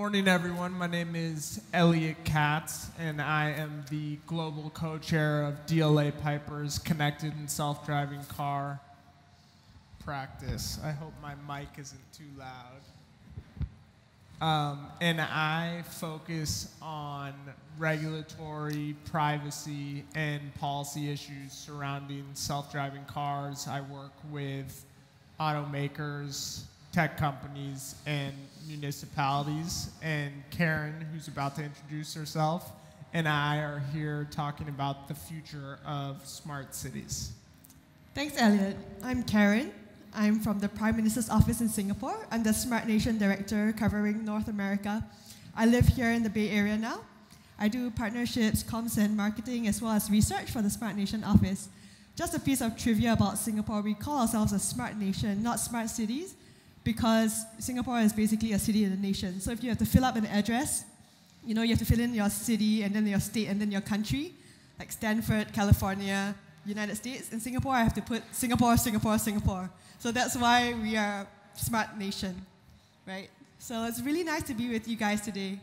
morning, everyone. My name is Elliot Katz, and I am the global co chair of DLA Piper's Connected and Self Driving Car Practice. I hope my mic isn't too loud. Um, and I focus on regulatory, privacy, and policy issues surrounding self driving cars. I work with automakers, tech companies, and municipalities. And Karen, who's about to introduce herself, and I are here talking about the future of smart cities. Thanks, Elliot. I'm Karen. I'm from the Prime Minister's office in Singapore. I'm the Smart Nation Director covering North America. I live here in the Bay Area now. I do partnerships, comms, and marketing, as well as research for the Smart Nation office. Just a piece of trivia about Singapore we call ourselves a smart nation, not smart cities, because Singapore is basically a city in a nation. So if you have to fill up an address, you know, you have to fill in your city and then your state and then your country, like Stanford, California, United States. In Singapore, I have to put Singapore, Singapore, Singapore. So that's why we are smart nation, right? So it's really nice to be with you guys today.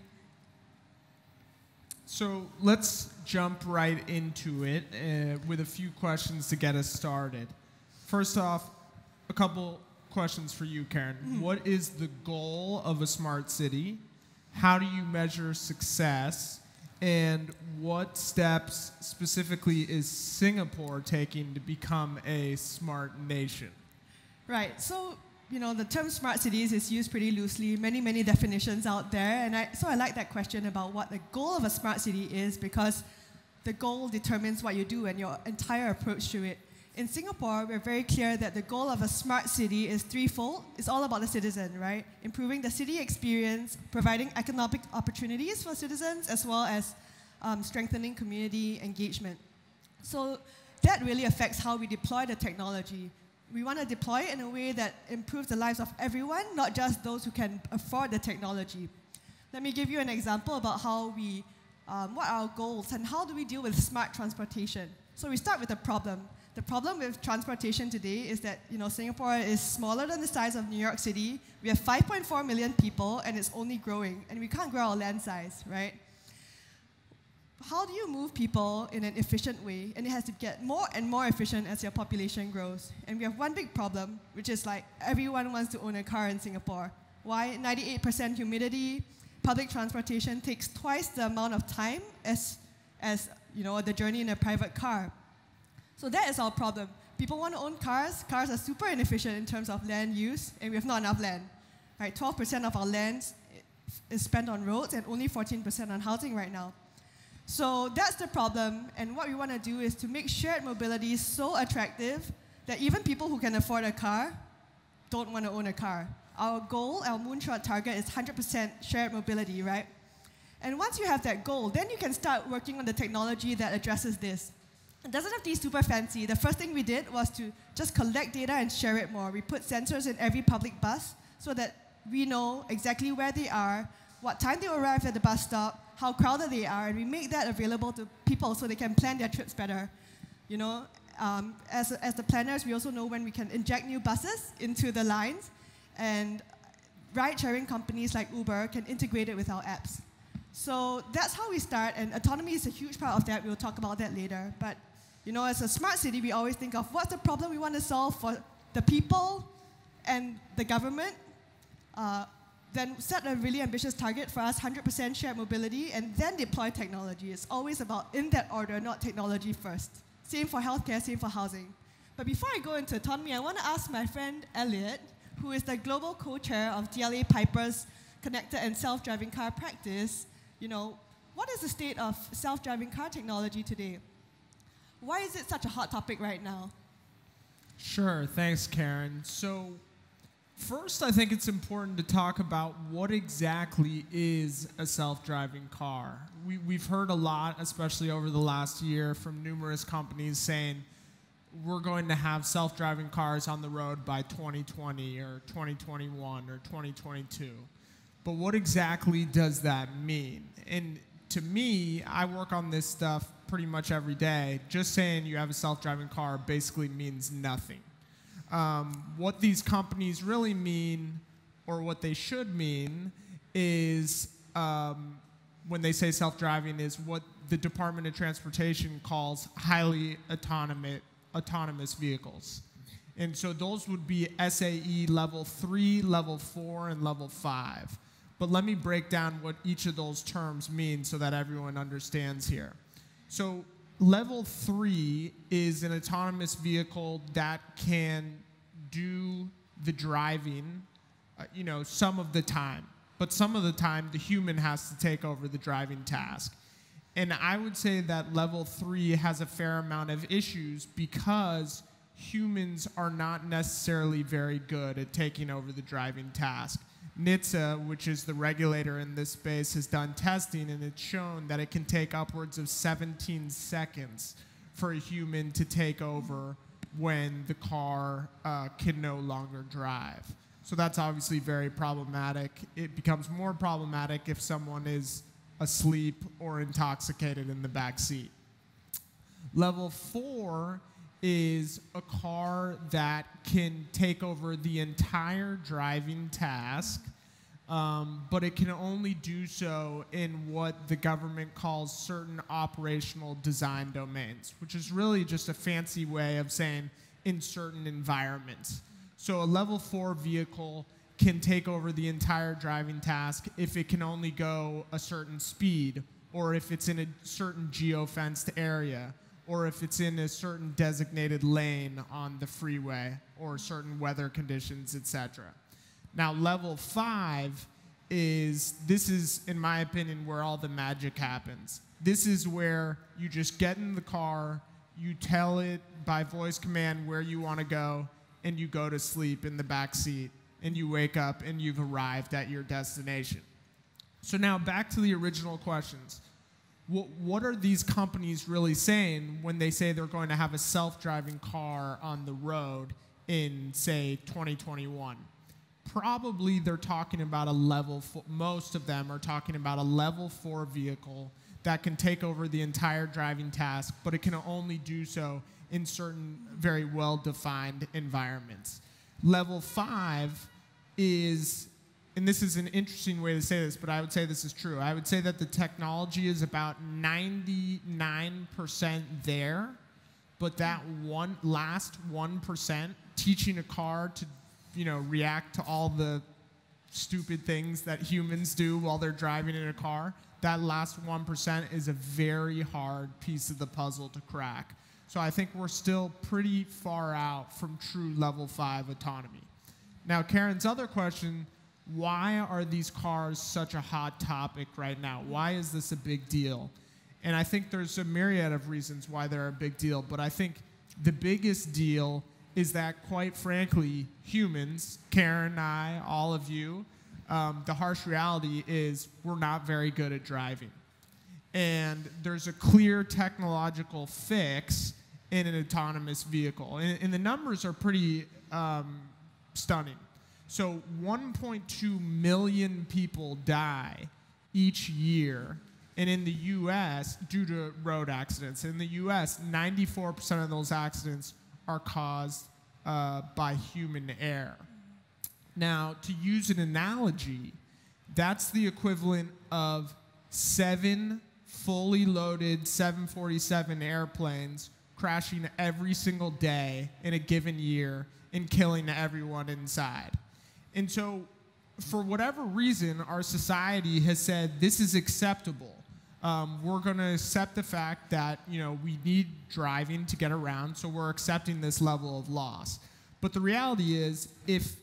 So let's jump right into it uh, with a few questions to get us started. First off, a couple questions for you, Karen. Mm-hmm. What is the goal of a smart city? How do you measure success? And what steps specifically is Singapore taking to become a smart nation? Right. So, you know, the term smart cities is used pretty loosely, many, many definitions out there. And I, so I like that question about what the goal of a smart city is because the goal determines what you do and your entire approach to it. In Singapore, we're very clear that the goal of a smart city is threefold. It's all about the citizen, right? Improving the city experience, providing economic opportunities for citizens, as well as um, strengthening community engagement. So that really affects how we deploy the technology we want to deploy it in a way that improves the lives of everyone, not just those who can afford the technology. Let me give you an example about how we, um, what our goals and how do we deal with smart transportation. So we start with the problem. The problem with transportation today is that you know Singapore is smaller than the size of New York City. We have 5.4 million people, and it's only growing, and we can't grow our land size, right? how do you move people in an efficient way? And it has to get more and more efficient as your population grows. And we have one big problem, which is like everyone wants to own a car in Singapore. Why? 98% humidity. Public transportation takes twice the amount of time as, as you know, the journey in a private car. So that is our problem. People want to own cars. Cars are super inefficient in terms of land use, and we have not enough land. Right? 12% of our land is spent on roads and only 14% on housing right now. So that's the problem. And what we want to do is to make shared mobility so attractive that even people who can afford a car don't want to own a car. Our goal, our moonshot target is 100% shared mobility, right? And once you have that goal, then you can start working on the technology that addresses this. It doesn't have to be super fancy. The first thing we did was to just collect data and share it more. We put sensors in every public bus so that we know exactly where they are, what time they arrive at the bus stop, how crowded they are, and we make that available to people so they can plan their trips better. You know, um, as, as the planners, we also know when we can inject new buses into the lines, and ride-sharing companies like Uber can integrate it with our apps. So that's how we start, and autonomy is a huge part of that. We'll talk about that later. But you know, as a smart city, we always think of what's the problem we want to solve for the people and the government. Uh, then set a really ambitious target for us 100% shared mobility and then deploy technology. It's always about in that order, not technology first. Same for healthcare, same for housing. But before I go into autonomy, I want to ask my friend Elliot, who is the global co-chair of DLA Piper's connected and self-driving car practice, you know, what is the state of self-driving car technology today? Why is it such a hot topic right now? Sure, thanks, Karen. So First, I think it's important to talk about what exactly is a self driving car. We, we've heard a lot, especially over the last year, from numerous companies saying we're going to have self driving cars on the road by 2020 or 2021 or 2022. But what exactly does that mean? And to me, I work on this stuff pretty much every day. Just saying you have a self driving car basically means nothing um, what these companies really mean, or what they should mean, is um, when they say self-driving is what the Department of Transportation calls highly autonomous autonomous vehicles. And so those would be SAE level 3, level 4 and level 5. But let me break down what each of those terms mean so that everyone understands here. So level 3 is an autonomous vehicle that can do the driving, uh, you know, some of the time. But some of the time, the human has to take over the driving task. And I would say that level three has a fair amount of issues because humans are not necessarily very good at taking over the driving task. NHTSA, which is the regulator in this space, has done testing and it's shown that it can take upwards of 17 seconds for a human to take over when the car uh, can no longer drive. So that's obviously very problematic. It becomes more problematic if someone is asleep or intoxicated in the back seat. Level four is a car that can take over the entire driving task, um, but it can only do so in what the government calls certain operational design domains, which is really just a fancy way of saying in certain environments. So a level four vehicle can take over the entire driving task if it can only go a certain speed, or if it's in a certain geofenced area, or if it's in a certain designated lane on the freeway, or certain weather conditions, etc. Now, level five is this is, in my opinion, where all the magic happens. This is where you just get in the car, you tell it by voice command where you want to go, and you go to sleep in the back seat and you wake up and you've arrived at your destination. So now back to the original questions. What, what are these companies really saying when they say they're going to have a self-driving car on the road in, say, 2021? Probably they're talking about a level, four, most of them are talking about a level four vehicle that can take over the entire driving task, but it can only do so in certain very well-defined environments. Level five is, and this is an interesting way to say this, but I would say this is true. I would say that the technology is about 99% there, but that one last 1%, teaching a car to, you know, react to all the stupid things that humans do while they're driving in a car, that last 1% is a very hard piece of the puzzle to crack. So I think we're still pretty far out from true level five autonomy. Now, Karen's other question why are these cars such a hot topic right now? Why is this a big deal? And I think there's a myriad of reasons why they're a big deal, but I think the biggest deal is that, quite frankly, humans, Karen I, all of you, um, the harsh reality is we're not very good at driving. And there's a clear technological fix in an autonomous vehicle. And, and the numbers are pretty um, stunning. So 1.2 million people die each year. And in the US, due to road accidents, in the US, 94% of those accidents are caused uh, by human error. Now, to use an analogy, that's the equivalent of seven fully loaded 747 airplanes crashing every single day in a given year and killing everyone inside. And so, for whatever reason, our society has said this is acceptable. Um, we're going to accept the fact that you know we need driving to get around, so we're accepting this level of loss. But the reality is, if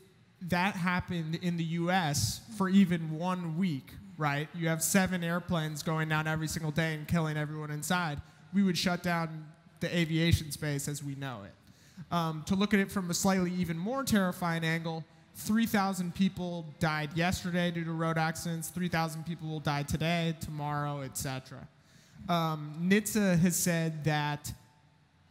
that happened in the U.S. for even one week, right? You have seven airplanes going down every single day and killing everyone inside. We would shut down the aviation space as we know it. Um, to look at it from a slightly even more terrifying angle, 3,000 people died yesterday due to road accidents. 3,000 people will die today, tomorrow, etc. Um, NHTSA has said that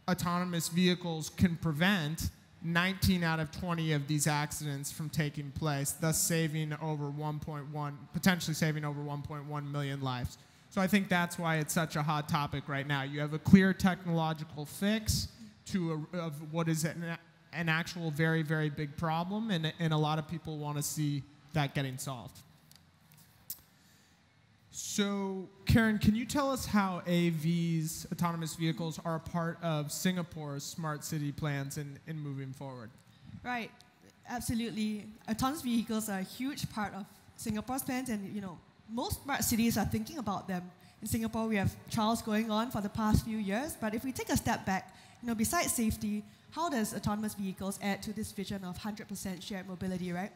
autonomous vehicles can prevent 19 out of 20 of these accidents from taking place, thus saving over 1.1, potentially saving over 1.1 million lives. So I think that's why it's such a hot topic right now. You have a clear technological fix to a, of what is an, an actual very, very big problem, and, and a lot of people want to see that getting solved. So, Karen, can you tell us how AVs, autonomous vehicles, are a part of Singapore's smart city plans in, in moving forward? Right, absolutely. Autonomous vehicles are a huge part of Singapore's plans, and you know, most smart cities are thinking about them. In Singapore, we have trials going on for the past few years, but if we take a step back, you know, besides safety, how does autonomous vehicles add to this vision of 100% shared mobility, right?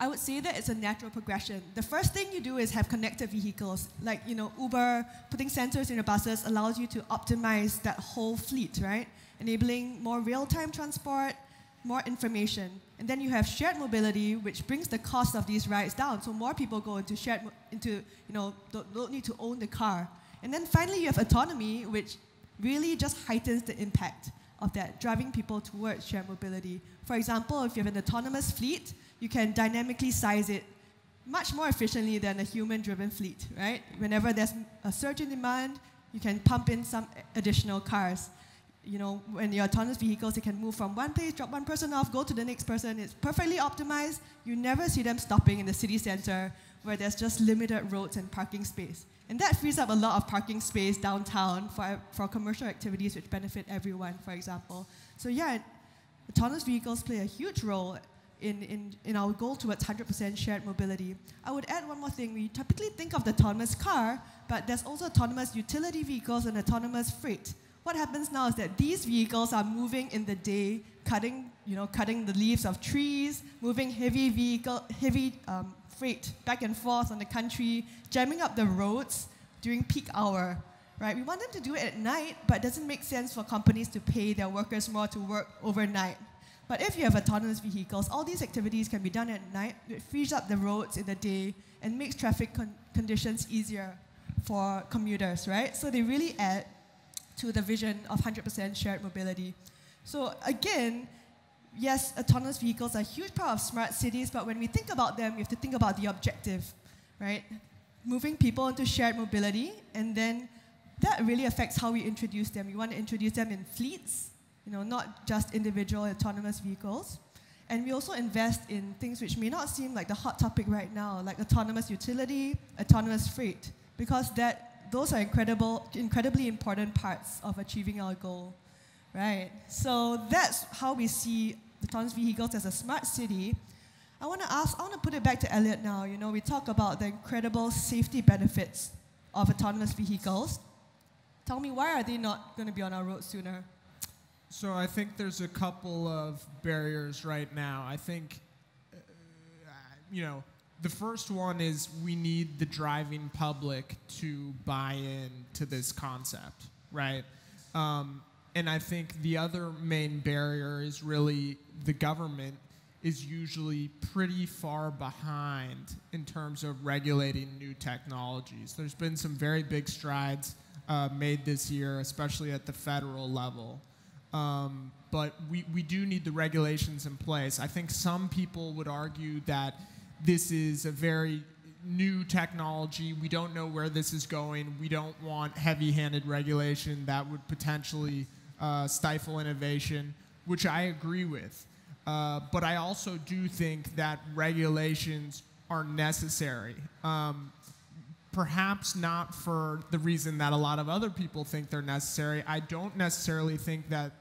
I would say that it's a natural progression. The first thing you do is have connected vehicles. Like, you know, Uber putting sensors in your buses allows you to optimize that whole fleet, right? Enabling more real-time transport, more information. And then you have shared mobility, which brings the cost of these rides down. So more people go into shared, into, you know, don't, don't need to own the car. And then finally, you have autonomy, which really just heightens the impact of that, driving people towards shared mobility. For example, if you have an autonomous fleet, you can dynamically size it much more efficiently than a human-driven fleet, right? Whenever there's a surge in demand, you can pump in some additional cars. You know, when your autonomous vehicles, they can move from one place, drop one person off, go to the next person. It's perfectly optimized. You never see them stopping in the city center where there's just limited roads and parking space. And that frees up a lot of parking space downtown for, for commercial activities which benefit everyone, for example. So yeah, autonomous vehicles play a huge role in, in, in our goal towards 100% shared mobility. I would add one more thing. We typically think of the autonomous car, but there's also autonomous utility vehicles and autonomous freight. What happens now is that these vehicles are moving in the day, cutting, you know, cutting the leaves of trees, moving heavy vehicle, heavy um, freight back and forth on the country, jamming up the roads during peak hour. Right? We want them to do it at night, but it doesn't make sense for companies to pay their workers more to work overnight. But if you have autonomous vehicles, all these activities can be done at night. It frees up the roads in the day and makes traffic con conditions easier for commuters, right? So they really add to the vision of 100% shared mobility. So again, yes, autonomous vehicles are a huge part of smart cities, but when we think about them, we have to think about the objective, right? Moving people into shared mobility, and then that really affects how we introduce them. We want to introduce them in fleets, you know, not just individual autonomous vehicles. And we also invest in things which may not seem like the hot topic right now, like autonomous utility, autonomous freight, because that, those are incredible, incredibly important parts of achieving our goal, right? So that's how we see autonomous vehicles as a smart city. I want to ask, I want to put it back to Elliot now. You know, we talk about the incredible safety benefits of autonomous vehicles. Tell me, why are they not going to be on our roads sooner? So I think there's a couple of barriers right now. I think, uh, you know, the first one is we need the driving public to buy in to this concept, right? Um, and I think the other main barrier is really the government is usually pretty far behind in terms of regulating new technologies. There's been some very big strides uh, made this year, especially at the federal level. Um, but we, we do need the regulations in place. I think some people would argue that this is a very new technology. We don't know where this is going. We don't want heavy handed regulation that would potentially uh, stifle innovation, which I agree with. Uh, but I also do think that regulations are necessary. Um, perhaps not for the reason that a lot of other people think they're necessary. I don't necessarily think that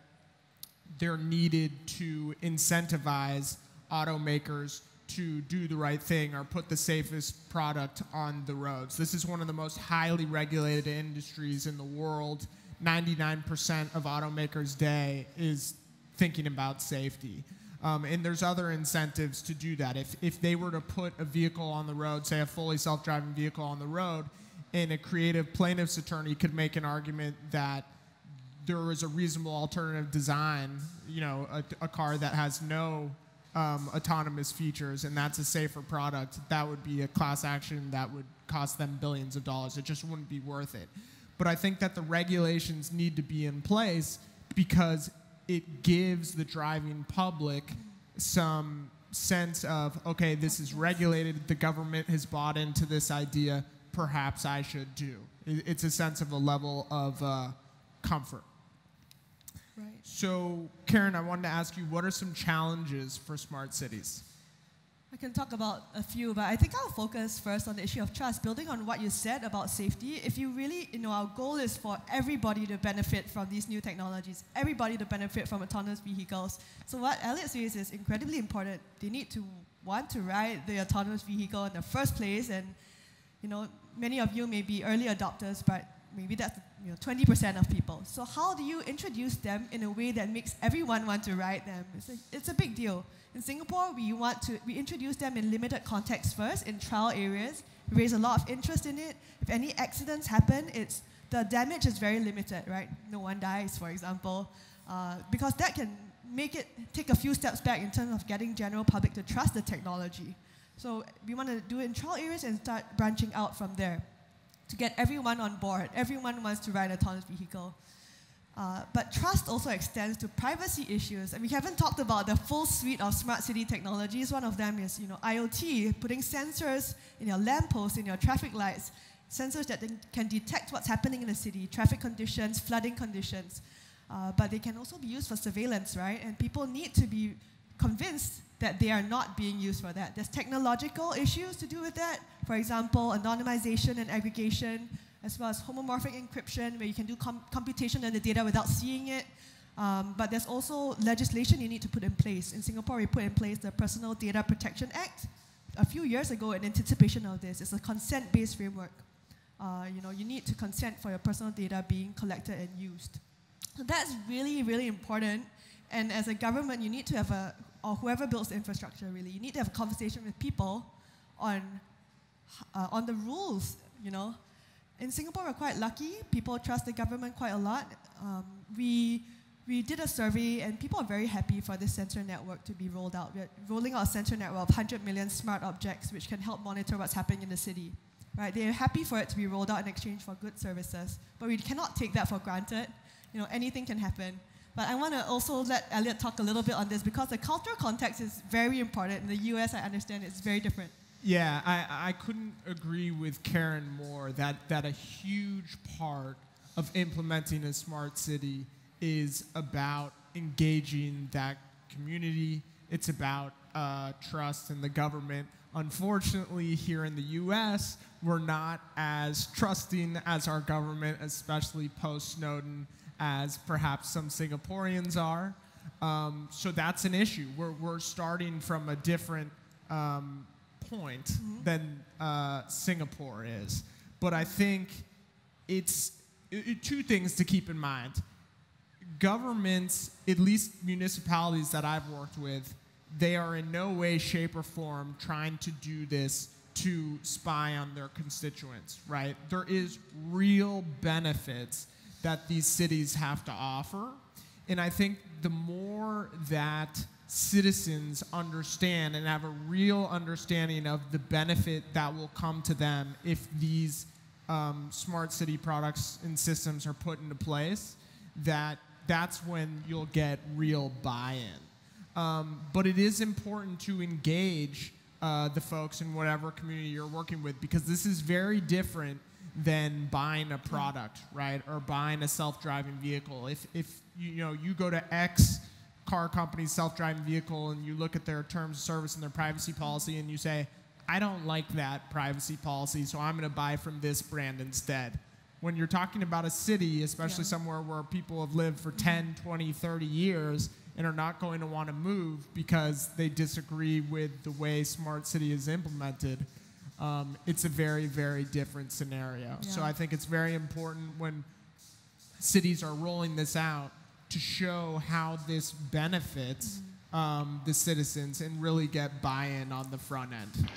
they're needed to incentivize automakers to do the right thing or put the safest product on the roads. This is one of the most highly regulated industries in the world. 99% of automakers' day is thinking about safety. Um, and there's other incentives to do that. If, if they were to put a vehicle on the road, say a fully self driving vehicle on the road, and a creative plaintiff's attorney could make an argument that there is a reasonable alternative design, you know, a, a car that has no um, autonomous features and that's a safer product, that would be a class action that would cost them billions of dollars. It just wouldn't be worth it. But I think that the regulations need to be in place because it gives the driving public some sense of, okay, this is regulated, the government has bought into this idea, perhaps I should do. It's a sense of a level of uh, comfort. Right. So, Karen, I wanted to ask you what are some challenges for smart cities? I can talk about a few, but I think I'll focus first on the issue of trust, building on what you said about safety. If you really, you know, our goal is for everybody to benefit from these new technologies, everybody to benefit from autonomous vehicles. So what Elliot says is incredibly important. They need to want to ride the autonomous vehicle in the first place, and you know, many of you may be early adopters, but maybe that's you know, 20% of people. So how do you introduce them in a way that makes everyone want to ride them? It's a, it's a big deal. In Singapore, we want to we introduce them in limited context first, in trial areas, raise a lot of interest in it. If any accidents happen, it's the damage is very limited, right? No one dies, for example, uh, because that can make it take a few steps back in terms of getting general public to trust the technology. So we want to do it in trial areas and start branching out from there to get everyone on board. Everyone wants to ride an autonomous vehicle. Uh, but trust also extends to privacy issues. And we haven't talked about the full suite of smart city technologies. One of them is you know, IoT, putting sensors in your lampposts, in your traffic lights, sensors that can detect what's happening in the city, traffic conditions, flooding conditions. Uh, but they can also be used for surveillance, right? And people need to be convinced that they are not being used for that. There's technological issues to do with that. For example, anonymization and aggregation, as well as homomorphic encryption, where you can do com computation on the data without seeing it. Um, but there's also legislation you need to put in place. In Singapore, we put in place the Personal Data Protection Act a few years ago in anticipation of this. It's a consent-based framework. Uh, you know, you need to consent for your personal data being collected and used. So that's really, really important. And as a government, you need to have a or whoever builds the infrastructure really, you need to have a conversation with people on, uh, on the rules, you know. In Singapore, we're quite lucky. People trust the government quite a lot. Um, we, we did a survey, and people are very happy for this sensor network to be rolled out. We're rolling out a sensor network of 100 million smart objects, which can help monitor what's happening in the city. Right? They're happy for it to be rolled out in exchange for good services, but we cannot take that for granted. You know, anything can happen. But I want to also let Elliot talk a little bit on this because the cultural context is very important. In the US, I understand it's very different. Yeah, I, I couldn't agree with Karen more that, that a huge part of implementing a smart city is about engaging that community. It's about uh, trust in the government. Unfortunately, here in the US, we're not as trusting as our government, especially post Snowden as perhaps some Singaporeans are. Um, so that's an issue. We're, we're starting from a different um, point mm-hmm. than uh, Singapore is. But I think it's it, two things to keep in mind. Governments, at least municipalities that I've worked with, they are in no way, shape, or form trying to do this to spy on their constituents, right? There is real benefits that these cities have to offer. And I think the more that citizens understand and have a real understanding of the benefit that will come to them if these um, smart city products and systems are put into place, that that's when you'll get real buy-in. Um, but it is important to engage uh, the folks in whatever community you're working with because this is very different than buying a product, right, or buying a self-driving vehicle. If if you, know you go to X car company's self-driving vehicle and you look at their terms of service and their privacy policy and you say, I don't like that privacy policy, so I'm going to buy from this brand instead. When you're talking about a city, especially yeah. somewhere where people have lived for mm-hmm. 10, 20, 30 years and are not going to want to move because they disagree with the way smart city is implemented, um, it's a very, very different scenario. Yeah. So I think it's very important when cities are rolling this out to show how this benefits mm-hmm. um, the citizens and really get buy in on the front end.